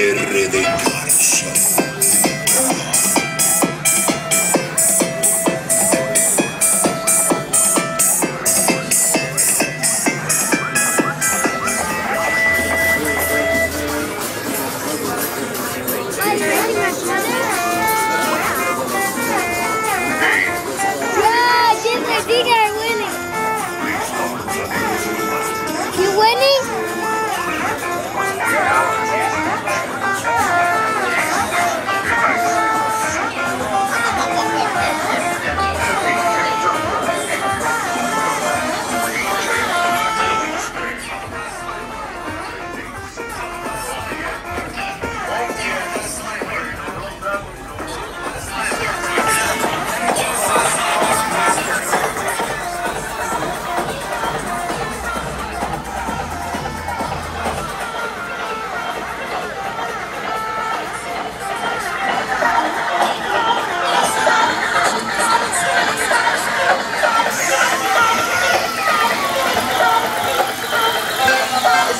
RD.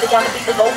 Quan cái tiếng gấu